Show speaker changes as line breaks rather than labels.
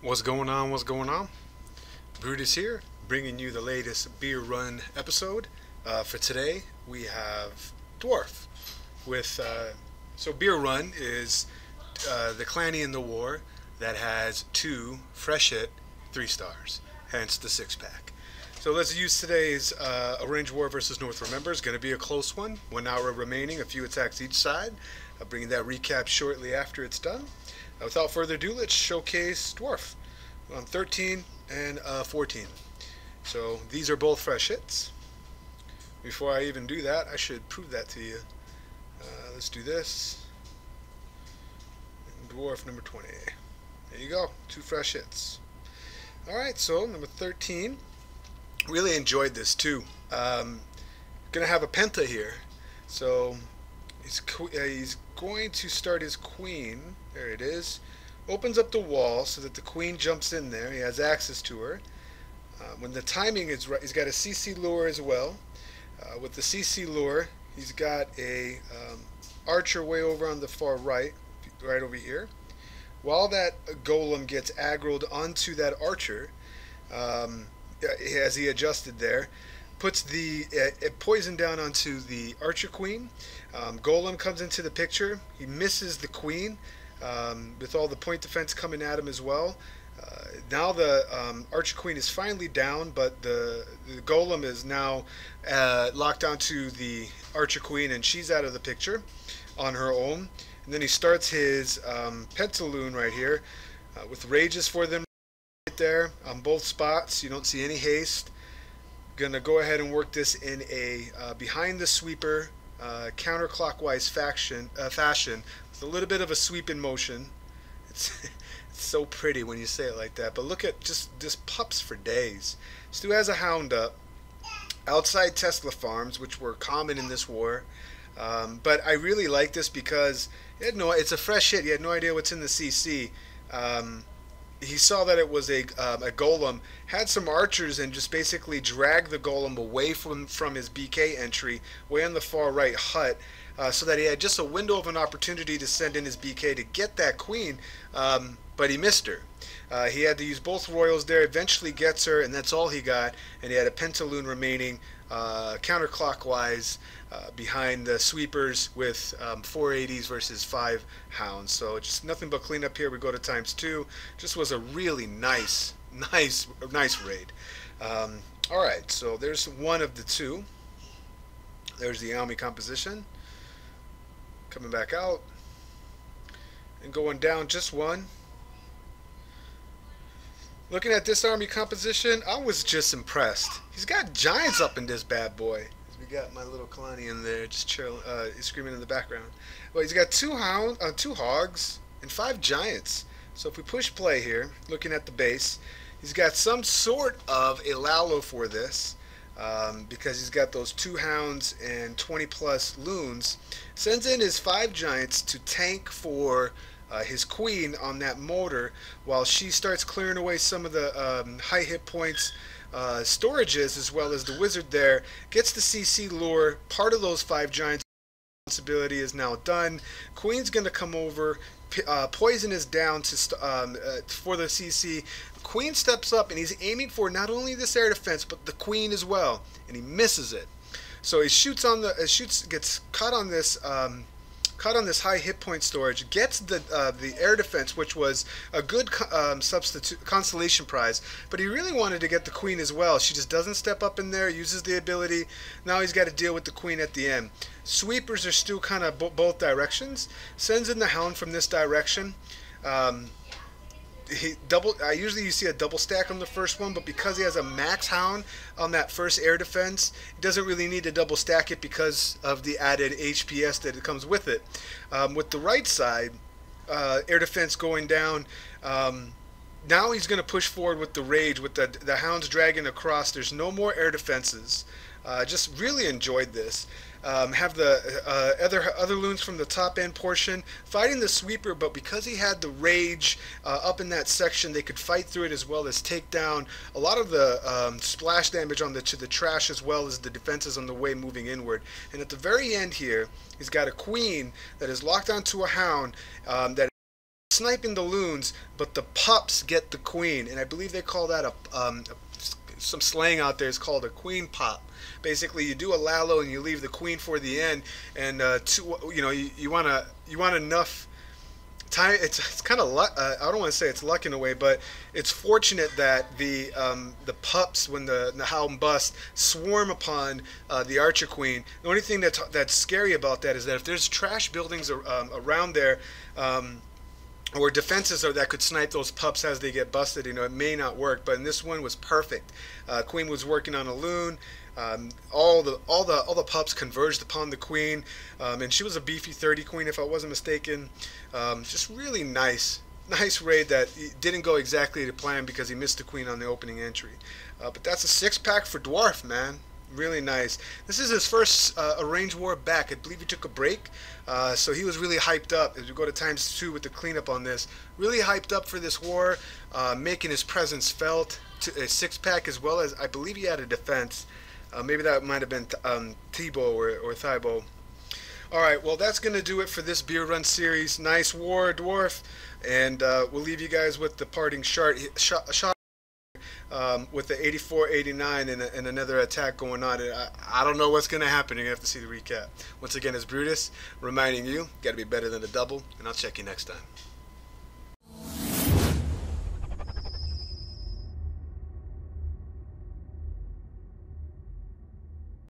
What's going on? What's going on? Brutus here, bringing you the latest beer run episode. Uh, for today, we have Dwahrve with. Uh, so, beer run is uh, the clanny in the war that has two fresh hit three stars, hence the six pack. So let's use today's uh, Orange War versus North Remember. It's going to be a close one. One hour remaining, a few attacks each side. I'll bring that recap shortly after it's done. Without further ado, let's showcase Dwahrve on 13 and uh, 14. So these are both fresh hits. Before I even do that, I should prove that to you. Uh, let's do this. Dwahrve number 20. There you go, two fresh hits. Alright, so number 13. Really enjoyed this too. Um, gonna have a penta here. So he's, uh, he's going to start his queen. There it is. Opens up the wall so that the queen jumps in there. He has access to her. Uh, when the timing is right, he's got a CC lure as well. Uh, with the CC lure, he's got a um, archer way over on the far right, right over here. While that golem gets aggroed onto that archer, um, as he adjusted there, puts the uh, poison down onto the archer queen. Um, golem comes into the picture. He misses the queen um, with all the point defense coming at him as well. Uh, now the um, archer queen is finally down, but the, the golem is now uh, locked onto the archer queen, and she's out of the picture on her own. And then he starts his um, Pentaloon right here uh, with rages for them there on both spots. You don't see any haste. Gonna go ahead and work this in a uh, behind the sweeper uh, counterclockwise faction, uh, fashion with a little bit of a sweep in motion. It's, it's so pretty when you say it like that. But look at just just pups for days. Stu has a hound up outside Tesla farms, which were common in this war. Um, but I really like this because had no. It's a fresh hit. He had no idea what's in the CC. Um, he saw that it was a um, a golem. Had some archers and just basically dragged the golem away from from his BK entry, way on the far right hut. Uh, so that he had just a window of an opportunity to send in his BK to get that queen, um, but he missed her. Uh, he had to use both royals there, eventually gets her, and that's all he got. And he had a Pentaloon remaining uh, counterclockwise uh, behind the sweepers with um, 480s versus 5 hounds. So just nothing but cleanup here. We go to times 2. Just was a really nice, nice, nice raid. Um, Alright, so there's one of the two. There's the Aomi composition. Coming back out. And going down just one. Looking at this army composition, I was just impressed. He's got giants up in this bad boy. We got my little Kalani in there, just uh, screaming in the background. Well, he's got two hound, uh, two hogs, and five giants. So if we push play here, looking at the base, he's got some sort of a Lalo for this. Um, because he's got those two hounds and 20 plus loons. Sends in his five giants to tank for uh, his queen on that motor while she starts clearing away some of the um, high hit points uh, storages as well as the wizard there gets the CC lure part of those five giants responsibility is now done. Queen's gonna come over uh, poison is down to um, uh, for the CC queen steps up and he's aiming for not only this air defense but the queen as well and he misses it. So he shoots on the uh, shoots gets caught on this um, caught on this high hit point storage, gets the uh, the air defense, which was a good um, substitute consolation prize. But he really wanted to get the queen as well. She just doesn't step up in there, uses the ability. Now he's got to deal with the queen at the end. Sweepers are still kind of both directions. Sends in the hound from this direction. Um, he double. I usually you see a double stack on the first one, but because he has a max hound on that first air defense, he doesn't really need to double stack it because of the added HPS that it comes with it. Um, with the right side, uh, air defense going down. Um, now he's going to push forward with the rage with the the hounds dragging across. There's no more air defenses. Uh, just really enjoyed this. Um, have the uh, other other loons from the top end portion fighting the sweeper, but because he had the rage uh, up in that section, they could fight through it as well as take down a lot of the um, splash damage on the to the trash as well as the defenses on the way moving inward. And at the very end here, he's got a queen that is locked onto a hound um, that sniping the loons, but the pups get the queen, and I believe they call that a, um, a some slang out there is called a queen pop. Basically, you do a Lalo and you leave the queen for the end, and uh, two, you know you, you wanna you want enough time. It's it's kind of luck. Uh, I don't want to say it's luck in a way, but it's fortunate that the um, the pups when the the Hound bust swarm upon uh, the Archer Queen. The only thing that's that's scary about that is that if there's trash buildings um, around there. Um, or defenses are that could snipe those pups as they get busted. You know, it may not work, but in this one was perfect. Uh, queen was working on a loon. Um, all the all the all the pups converged upon the queen, um, and she was a beefy 30 queen if I wasn't mistaken. Um, just really nice, nice raid that didn't go exactly to plan because he missed the queen on the opening entry. Uh, but that's a six pack for Dwahrve, man really nice. This is his first uh, war back. I believe he took a break, uh, so he was really hyped up. As we go to times two with the cleanup on this, really hyped up for this war, uh, making his presence felt. To a six pack as well as I believe he had a defense. Uh, maybe that might have been um, Tebow or, or Thibault. All right, well that's gonna do it for this beer run series. Nice war, Dwahrve, and uh, we'll leave you guys with the parting shot, shot um, with the 84 89 and, another attack going on. I, I don't know what's going to happen. You're going to have to see the recap. Once again, it's Brutus reminding you, got to be better than the double, and I'll check you next time.